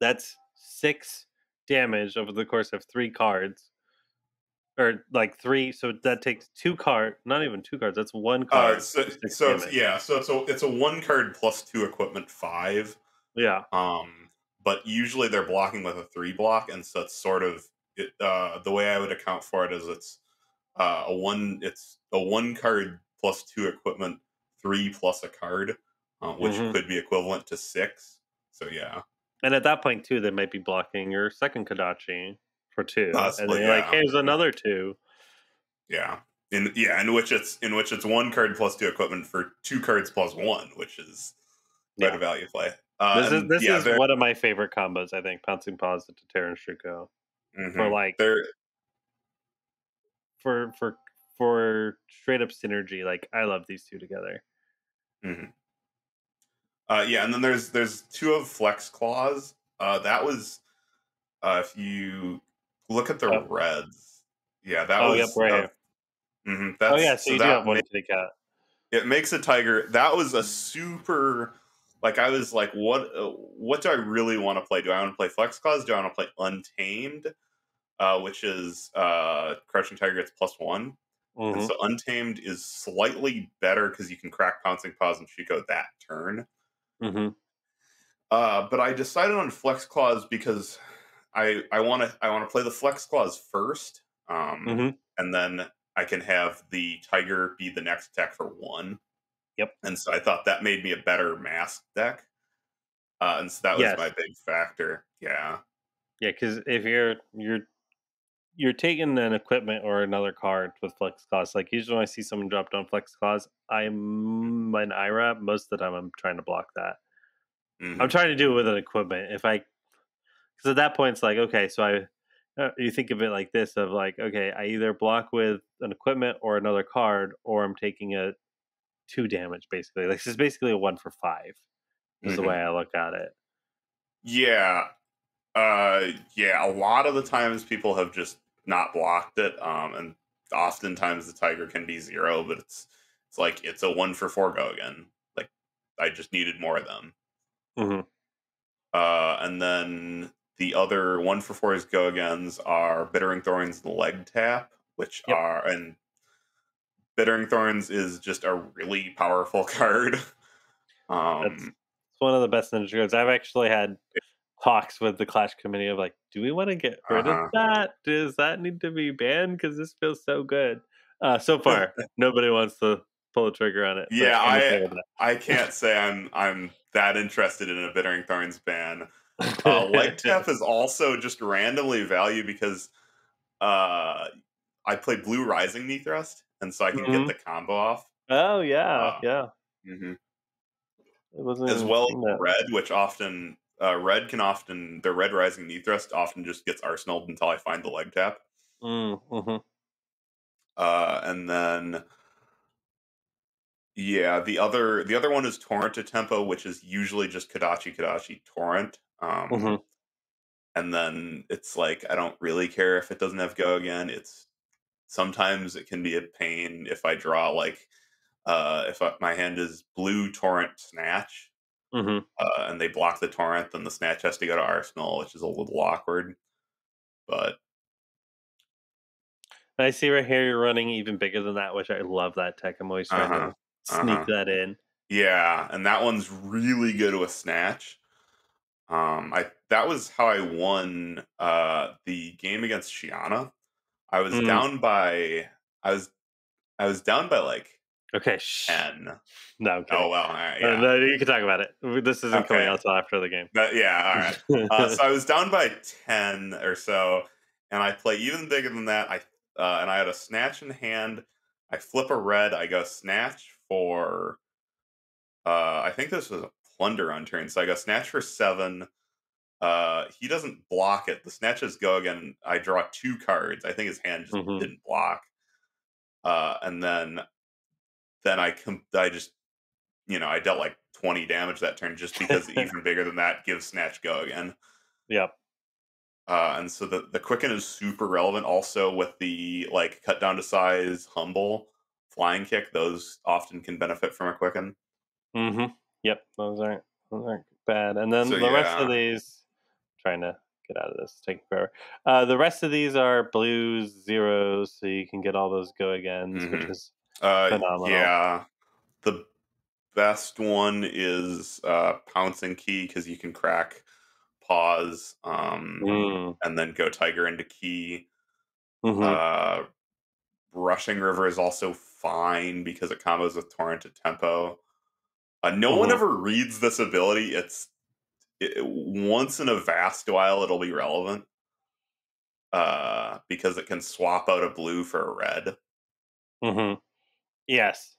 That's six damage over the course of three cards. Or like three, so that takes two card, not even two cards. That's one card. uh, so so it's, yeah, so it's a it's a one card plus two equipment five. yeah, Um, but usually they're blocking with a three block, and so it's sort of it, uh, the way I would account for it is it's uh, a one it's a one card plus two equipment, three plus a card, uh, which Mhm. could be equivalent to six. So yeah, and at that point too, they might be blocking your second Kodachi for two, and Possibly, then you're like, yeah. "Here's another two. yeah, in yeah, in which it's in which it's one card plus two equipment for two cards plus one, which is quite Yeah. a value play. Uh, This is this yeah, is one of my favorite combos. I think pouncing paws to Terran and Shuko mhm. for like they're for for for straight up synergy. Like I love these two together. Uh, yeah, and then there's there's two of Flex Claws. Uh, that was uh, if you look at the Oh. reds. Yeah, that Oh, was. yep, right here. mhm, Oh yeah, so, you do have one kitty cat. it makes a tiger. That was a super. Like I was like, what? Uh, what do I really want to play? Do I want to play Flex Claws? Do I want to play Untamed? Uh, which is uh, Crouching Tiger gets plus one. Mhm. And so Untamed is slightly better because you can crack Pouncing Paws and Shuko that turn. Mhm. Uh, but I decided on Flex Claws because I I want to I want to play the Flex Claws first, um, Mhm. and then I can have the Tiger be the next attack for one. Yep. And so I thought that made me a better mask deck, uh, and so that was Yes. my big factor. Yeah. Yeah, because if you're you're you're taking an equipment or another card with flex claws, like usually when I see someone drop down flex claws, I'm an IRAP. Most of the time, I'm trying to block that. Mhm. I'm trying to do it with an equipment. If I, because at that point it's like okay, so I, uh, you think of it like this: of like okay, I either block with an equipment or another card, or I'm taking a two damage basically. Like this is basically a one for five. Is the Mhm. way I look at it. Yeah. Uh yeah, a lot of the times people have just not blocked it. Um and oftentimes the tiger can be zero, but it's it's like it's a one for four go again. Like I just needed more of them. hmm Uh and then the other one for fours go agains are Bittering Thorns Leg Tap, which Yep. are and Bittering Thorns is just a really powerful card. Um It's one of the best ninja cards. I've actually had talks with the Clash committee of like, do we want to get rid Uh-huh. of that? Does that need to be banned? Because this feels so good. Uh, so far, nobody wants to pull the trigger on it. Yeah, I- okay with that. I can't say I'm I'm that interested in a Bittering Thorns ban. Uh, leg tap is also just randomly value because uh, I play Blue Rising Knee Thrust, and so I can Mhm. get the combo off, oh yeah, uh, yeah. mm-hmm. It wasn't as well as. Red, which often uh, Red can often the Red Rising Knee Thrust often just gets arsenaled until I find the leg tap, Mm, mhm. uh, and then. Yeah, the other the other one is Torrent to Tempo, which is usually just Kodachi Kodachi Torrent. Um, Mhm. and then it's like I don't really care if it doesn't have go again. It's sometimes it can be a pain if I draw like uh if I, my hand is blue torrent snatch Mhm. uh, and they block the torrent, then the snatch has to go to arsenal, which is a little awkward. But I see right here you're running even bigger than that, which I love that tech. I'm always trying Uh-huh, to sneak uh-huh. that in. yeah, and that one's really good with snatch. Um, I that was how I won uh the game against Shiana. I was Mm. down by I was I was down by like Okay. Ten. No. Oh well, all right, Uh, yeah. no, you can talk about it. This isn't coming Okay. out until after the game. That- yeah, all right. Uh, so I was down by ten or so, and I play even bigger than that. I uh, and I had a snatch in hand. I flip a red. I go snatch for. Uh, I think this was a plunder on turn, so I go snatch for seven. Uh, he doesn't block it. The snatches go again. I draw two cards. I think his hand just Mhm. didn't block. Uh, and then, then I com- I just, you know, I dealt like twenty damage that turn just because even bigger than that gives snatch go again. Yep. Uh, and so the the quicken is super relevant. Also with the like cut down to size, humble, flying kick, those often can benefit from a quicken. Mm-hmm. Yep, those aren't those aren't bad. And then So, the rest of yeah. these, trying to get out of this, taking forever. Uh, the rest of these are blues, zeros, so you can get all those go agains, which Mhm. is Uh, Phenomenal. yeah. The best one is uh, pouncing key because you can crack pause um, mm, and then go tiger into key. mhm, Uh, rushing river is also fine because it combos with torrent at tempo. Uh, no one Mhm. ever reads this ability. It's it, once in a vast while it'll be relevant uh, because it can swap out a blue for a red. mhm. Yes,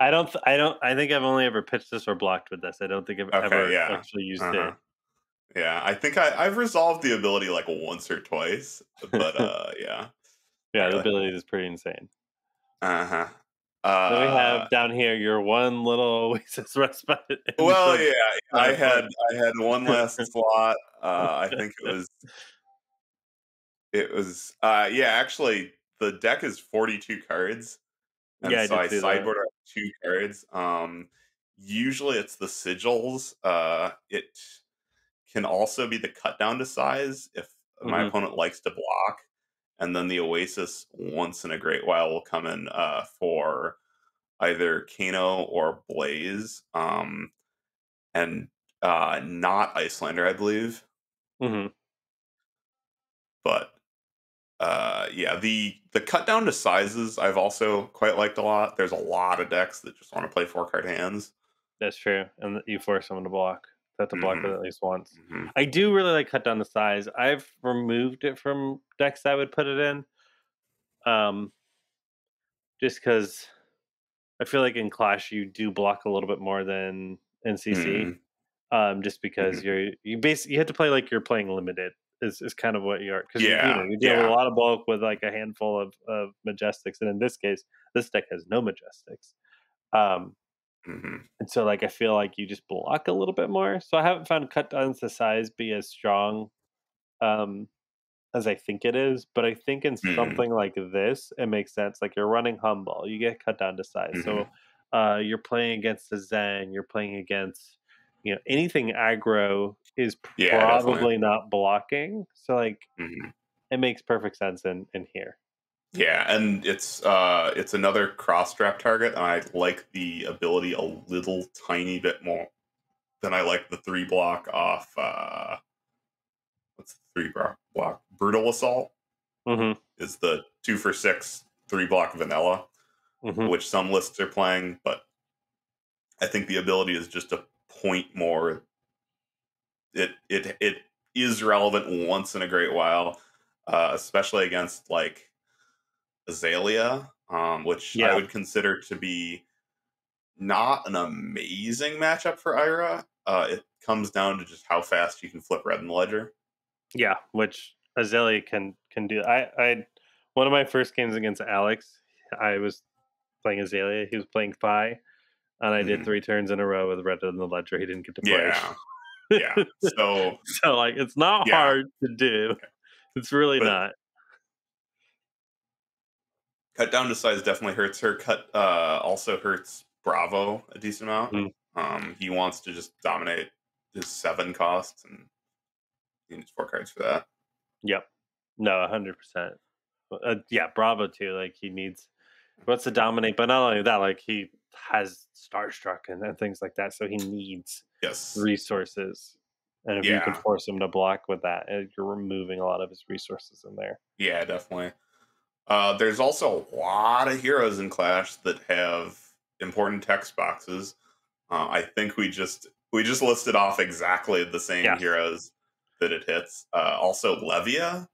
I don't. Th- I don't. I think I've only ever pitched this or blocked with this. I don't think I've Okay, ever yeah. actually used Uh-huh. it. Yeah, I think I, I've resolved the ability like once or twice, but uh, yeah. Yeah, the ability is pretty insane. Uh huh. Then we Uh, have down here your one little Oasis respite. well, yeah, I uh, had I had one last slot. Uh, I think it was it was uh, yeah. Actually, the deck is forty two cards, and Yeah, so did I sideboard two cards. Um, usually it's the sigils. Uh, it can also be the cut down to size if my Mhm. opponent likes to block, and then the Oasis once in a great while will come in uh, for either Kano or Blaze, um, and uh, not Iyslander, I believe. Mhm. But uh, yeah, the the cut down to sizes I've also quite liked a lot. There's a lot of decks that just want to play four card hands. That's true, and you force someone to block. that's a to block Mhm. it at least once. Mhm. I do really like cut down the size. I've removed it from decks I would put it in, um, just because I feel like in Clash you do block a little bit more than NCC. Mhm. Um, just because Mm-hmm. you're you basically you have to play like you're playing limited is, is kind of what you are because you, Yeah, know, you deal with yeah. a lot of bulk with like a handful of, of majestics, and in this case, this deck has no majestics. Um, Mhm. and so like I feel like you just block a little bit more. So I haven't found cut downs to size be as strong um as I think it is, but I think in Mhm. something like this, it makes sense. Like you're running humble, you get cut down to size. So uh you're playing against a Zen, you're playing against you know anything aggro is Yeah, probably definitely. not blocking. So like Mhm. it makes perfect sense in in here. Yeah, and it's uh it's another cross strap target, and I like the ability a little tiny bit more than I like the three block off uh what's the three block block? Brutal Assault mm-hmm. is the two for six three block vanilla, hmm which some lists are playing, but I think the ability is just a point more it it it is relevant once in a great while, uh, especially against like Azalea, um, which Yeah. I would consider to be not an amazing matchup for Ira. Uh, it comes down to just how fast you can flip red in the ledger. Yeah, which Azalea can can do. I I one of my first games against Alex, I was playing Azalea. He was playing Phi, and I did Mhm. three turns in a row with red in the ledger. He didn't get to play. Yeah, yeah. So so like, it's not Yeah. hard to do. It's really But- not. cut down to size definitely hurts her. Cut uh, also hurts Bravo a decent amount. Mm. Um, he wants to just dominate his seven costs, and he needs four cards for that. Yep. No, hundred percent. Uh, yeah, Bravo too. Like he needs wants to dominate, but not only that, like he has Starstruck and, and things like that. So he needs Yes. resources. And if you can force him to block with that, uh, you're removing a lot of his resources in there. Yeah, definitely. Uh, there's also a lot of heroes in Clash that have important text boxes. Uh, I think we just we just listed off exactly the same heroes that it hits. Uh, also, Levia.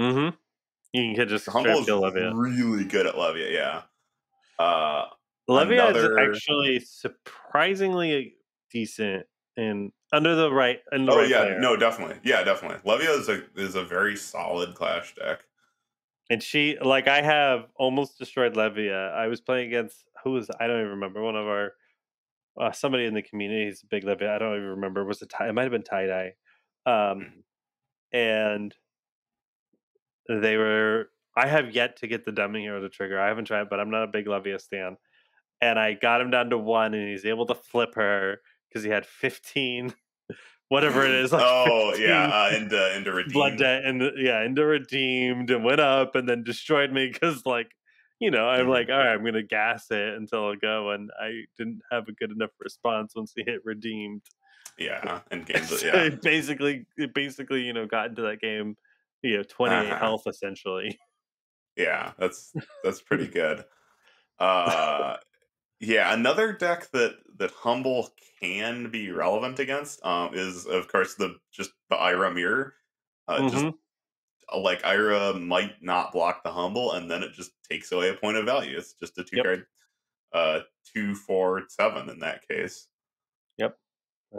Mm-hmm. You can just Humble is Levia. really good at Levia. Yeah. Uh, Levia another- is actually surprisingly decent and under the right in the oh right yeah, player. no, definitely. Yeah, definitely. Levia is a is a very solid Clash deck. And she like I have almost destroyed Levia. I was playing against who was I don't even remember one of our uh, somebody in the community is a big Levia. I don't even remember. Was it tie? It might have been tie dye. Um, Mhm. and they were. I have yet to get the dumbing hero to trigger. I haven't tried, but I'm not a big Levia stan. and I got him down to one, and he's able to flip her because he had fifteen, whatever it is. Like oh yeah, uh, into into redeemed. blood debt, and yeah, into redeemed, and went up, and then destroyed me because like. You know, I'm Mhm. like, all right, I'm gonna gas it until I go, and I didn't have a good enough response once he hit redeemed. Yeah, and games. So Yeah, it basically, it basically, you know, got into that game, you know, 28 Uh-huh. health essentially. yeah, that's that's pretty good. Uh, yeah, another deck that that humble can be relevant against um, is of course the just the Ira mirror. Uh, Just Mhm. uh, like Ira might not block the humble, and then it just takes away a point of value. It's just a two Yep. card, uh, two, four, seven in that case. Yep.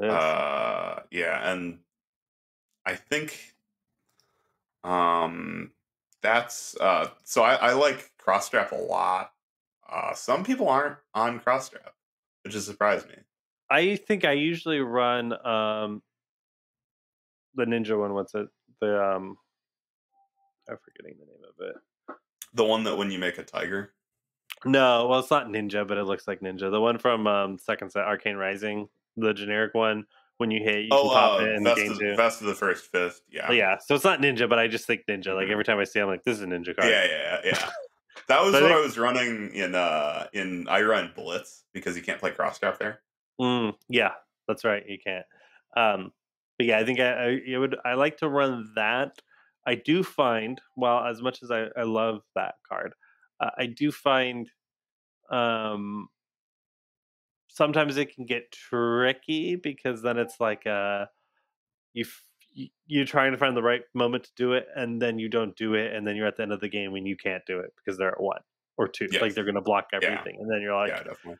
Uh, yeah, and I think um that's uh so I, I like crossstrap a lot. Uh some people aren't on crossstrap, which has surprised me. I think I usually run um the ninja one. What's it? The um, I'm forgetting the name of it. The one that when you make a tiger. No, well, it's not ninja, but it looks like ninja. The one from um second set, Arcane Rising, the generic one. When you hit, you oh, can pop uh, it and Vest, gain of, two. Vest of the First Fist. Yeah. Yeah, so it's not ninja, but I just think ninja. Like Mhm. every time I see, it, I'm like, this is a ninja card. Yeah, yeah, yeah. That was But I what I think- was running in uh in I run Blitz because you can't play crossstrap there. Mm, yeah, that's right. You can't. Um, but yeah, I think I, I would. I like to run that. I do find, well, as much as I, I love that card, uh, I do find um, sometimes it can get tricky because then it's like uh, you you're trying to find the right moment to do it, and then you don't do it, and then you're at the end of the game and you can't do it because they're at one or two, like they're going to block Yeah. everything, and then you're like, yeah,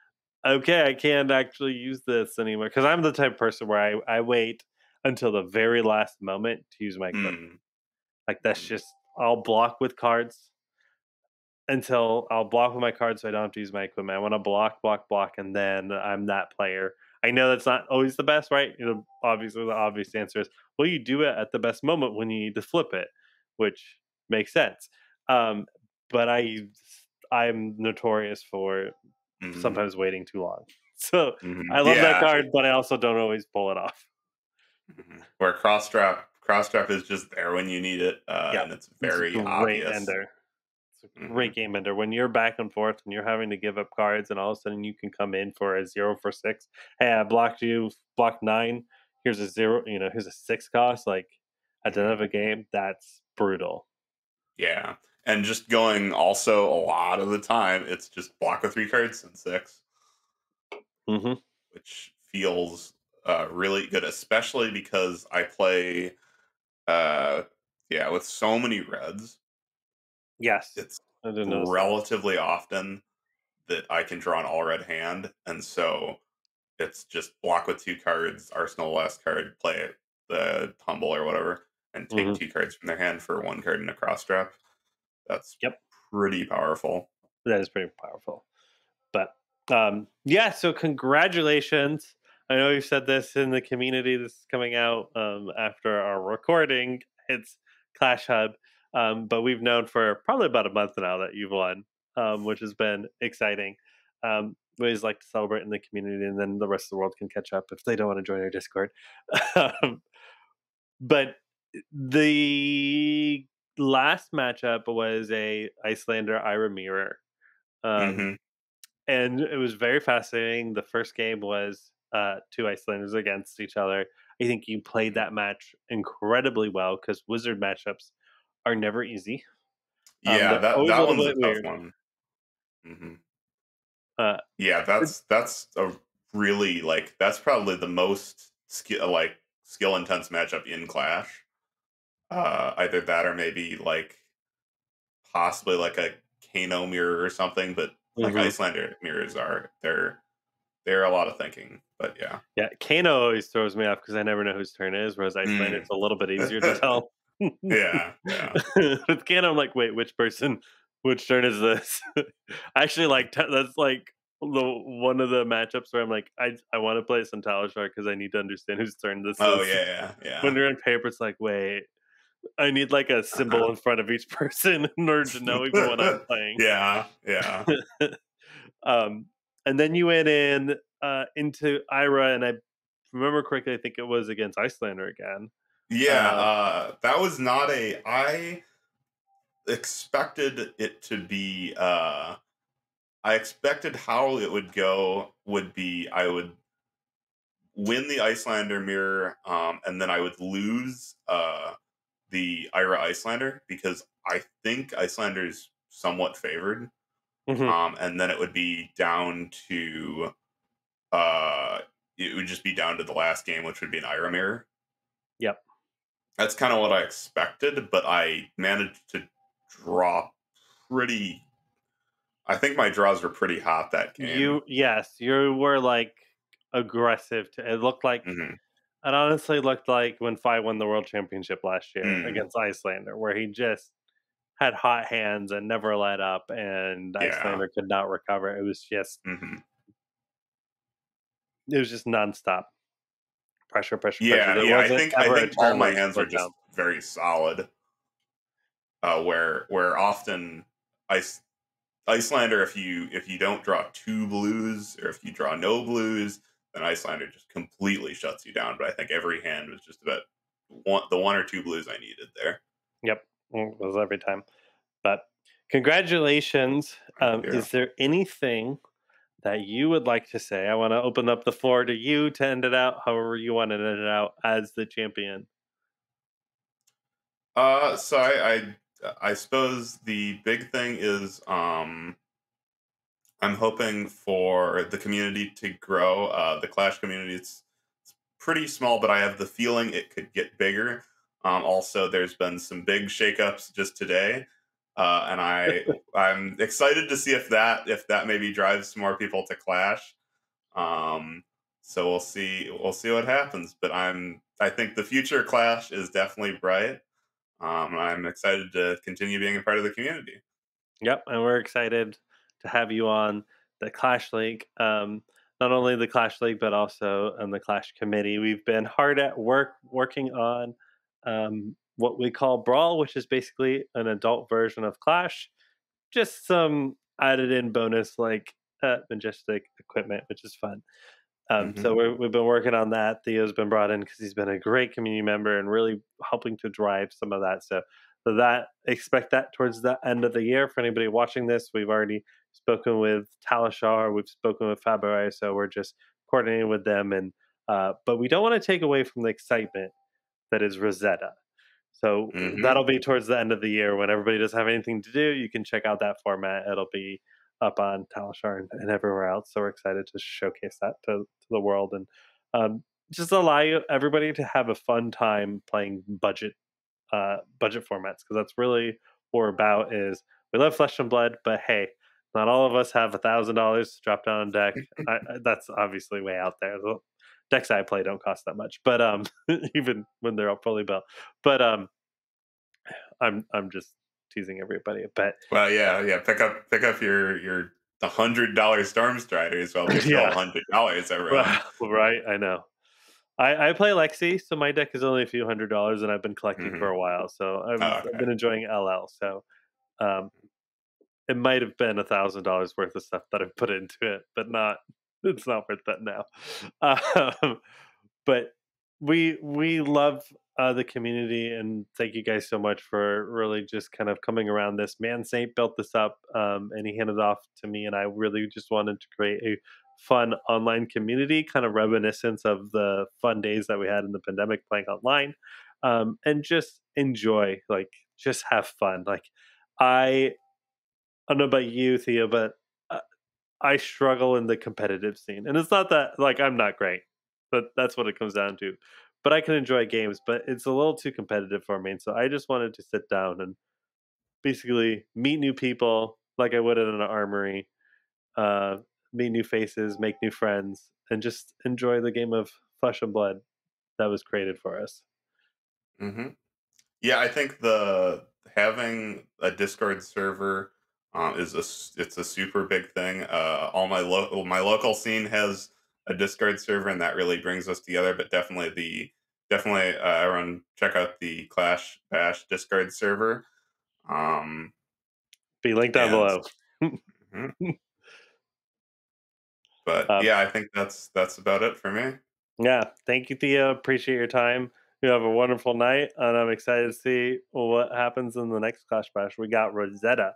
okay, I can't actually use this anymore because I'm the type of person where I, I wait until the very last moment to use my equipment. Mm, Like that's Mm. just I'll block with cards until I'll block with my cards so I don't have to use my equipment. I want to block, block, block, and then I'm that player. I know that's not always the best, right? You know, obviously the obvious answer is well, you do it at the best moment when you need to flip it, which makes sense. Um, but I I'm notorious for mhm, sometimes waiting too long. So mhm. I love that card, but I also don't always pull it off. Mhm. Where crossstrap crossstrap is just there when you need it, uh, Yeah, and it's very it's obvious. ender. It's a Mhm. great game ender. When you're back and forth and you're having to give up cards, and all of a sudden you can come in for a zero for six. Hey, I blocked you, blocked nine. Here's a zero. You know, here's a six cost. Like at the end of a game, that's brutal. Yeah, and just going also a lot of the time, it's just block with three cards and six, hmm which feels uh, really good, especially because I play, uh, yeah, with so many reds. Yes, It's I didn't know. relatively often that I can draw an all red hand, and so it's just block with two cards, arsenal last card, play it, the tumble or whatever, and take Mhm. two cards from their hand for one card in a cross drop. That's Yep. pretty powerful. That is pretty powerful. But um, yeah, so congratulations. I know you've said this in the community. This is coming out um, after our recording. It's Clash Hub. Um, but we've known for probably about a month now that you've won, um, which has been exciting. Um, we always like to celebrate in the community, and then the rest of the world can catch up if they don't want to join our Discord. um, but the last matchup was a Iyslander Ira Mirror. Um, Mhm. and it was very fascinating. The first game was uh, two Iyslanders against each other. I think you played that match incredibly well because wizard matchups are never easy. Um, Yeah, that that one's a tough weird. one. hmm Uh, yeah, that's that's a really like that's probably the most skill like skill intense matchup in Clash. Uh, either that or maybe like possibly like a Kano mirror or something, but like Mhm. Iyslander mirrors are they're they're a lot of thinking. But yeah, Yeah, Kano always throws me off because I never know whose turn it is, whereas Iyslander Mm. it's a little bit easier to tell. Yeah, yeah. With Kano, I'm like, wait, which person? Which turn is this? I actually like that's like the one of the matchups where I'm like, I I want to play Centalishar because I need to understand whose turn this Oh is. yeah, yeah, yeah. When you're in paper, it's like, wait, I need like a symbol in front of each person in order to know even what I'm playing. yeah, yeah. um, and then you went in uh, into Ira, and I remember correctly, I think it was against Iyslander again. Yeah, uh, uh, that was not a. I expected it to be. Uh, I expected how it would go would be I would win the Iyslander mirror, um, and then I would lose uh, the Ira Iyslander because I think Iyslander is somewhat favored. Mm-hmm. Um, and then it would be down to uh, it would just be down to the last game, which would be an Ira mirror. Yep. That's kind of what I expected, but I managed to draw pretty I think my draws were pretty hot that game. You yes, you were like aggressive. To, it looked like mm-hmm. it honestly looked like when Fi won the world championship last year mm. against Iyslander, where he just had hot hands and never let up, and yeah. Iyslander could not recover. It was just mm-hmm. it was just nonstop pressure, pressure, yeah, pressure. yeah. I think I think all my hands were just very solid. Uh, where where often ice Iyslander, if you if you don't draw two blues or if you draw no blues, then Iyslander just completely shuts you down. But I think every hand was just about one the one or two blues I needed there. Yep, it was every time. But congratulations. Um, is there anything that you would like to say? I want to open up the floor to you to end it out, however you want to end it out as the champion. Uh, so I, I I suppose the big thing is um, I'm hoping for the community to grow. Uh, the Clash community it's, it's pretty small, but I have the feeling it could get bigger. Um, also, there's been some big shakeups just today, uh, and I I'm excited to see if that if that maybe drives more people to Clash. Um, so we'll see we'll see what happens. But I'm I think the future Clash is definitely bright. Um, I'm excited to continue being a part of the community. Yep, and we're excited to have you on the Clash League. Um, not only the Clash League, but also on the Clash Committee. We've been hard at work working on um, what we call Brawl, which is basically an adult version of Clash. Just some added in bonus like uh, majestic equipment, which is fun. Um, mm-hmm. So we have been working on that. Theo's been brought in because he's been a great community member and really helping to drive some of that. So, so that expect that towards the end of the year. For anybody watching this, we've already spoken with Talishar, we've spoken with Fabrary, so we're just coordinating with them. And uh, but we don't want to take away from the excitement that is Rosetta. So mm-hmm. that'll be towards the end of the year when everybody doesn't have anything to do. You can check out that format. It'll be up on Talishar and, and, everywhere else. So we're excited to showcase that to, to the world and um, just allow you, everybody to have a fun time playing budget uh, budget formats because that's really what we're about. Is we love Flesh and Blood, but hey, not all of us have a thousand dollars dropped on deck. I, that's obviously way out there. Decks I play don't cost that much, but um, even when they're all fully built. But um, I'm I'm just teasing everybody. But well, yeah, yeah. Pick up pick up your your the hundred dollar Storm as Well, they're still hundred dollars, everyone. right, I know. I, I play Lexi, so my deck is only a few hundred dollars, and I've been collecting mm-hmm. for a while. So I've, oh, okay. I've, been enjoying LL. So um, it might have been a thousand dollars worth of stuff that I've put into it, but not. It's not worth that now. Um, but we we love uh, the community and thank you guys so much for really just kind of coming around this man saint built this up um, and he handed off to me and i really just wanted to create a fun online community kind of reminiscence of the fun days that we had in the pandemic playing online um, and just enjoy like just have fun like i i don't know about you Theo but i struggle in the competitive scene and it's not that like i'm not great but that's what it comes down to. But I can enjoy games, but it's a little too competitive for me. And so I just wanted to sit down and basically meet new people like I would in an armory, uh, meet new faces, make new friends, and just enjoy the game of flesh and blood that was created for us. Mm-hmm. Yeah, I think the having a Discord server uh, is a it's a super big thing. Uh, all my local my local scene has a Discord server, and that really brings us together. But definitely the definitely uh, everyone check out the Clash Bash Discord server. Um, Be linked down below. mm-hmm. But Um, yeah, I think that's that's about it for me. Yeah. Thank you, Theo. Appreciate your time. You have a wonderful night, and I'm excited to see what happens in the next Clash Bash. We got Rosetta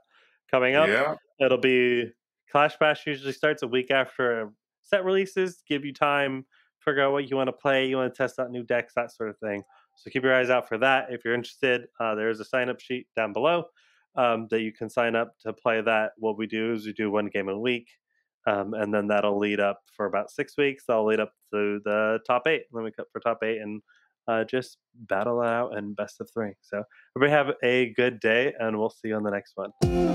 coming up. Yeah. It'll be Clash Bash usually starts a week after set releases, give you time, figure out what you want to play, you want to test out new decks, that sort of thing. So keep your eyes out for that. If you're interested, uh, there is a sign up sheet down below um, that you can sign up to play that. What we do is we do one game a week. Um, and then that'll lead up for about six weeks. That'll lead up to the top eight. Then we cut for top eight and uh, just battle it out and best of three. So everybody have a good day, and we'll see you on the next one.